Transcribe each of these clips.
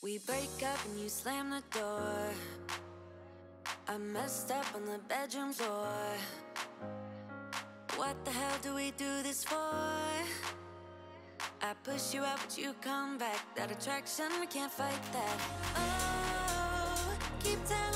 We break up and you slam the door. I messed up on the bedroom floor. What the hell do we do this for? I push you out, but you come back. That attraction, we can't fight that. Oh, keep telling.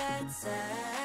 that side.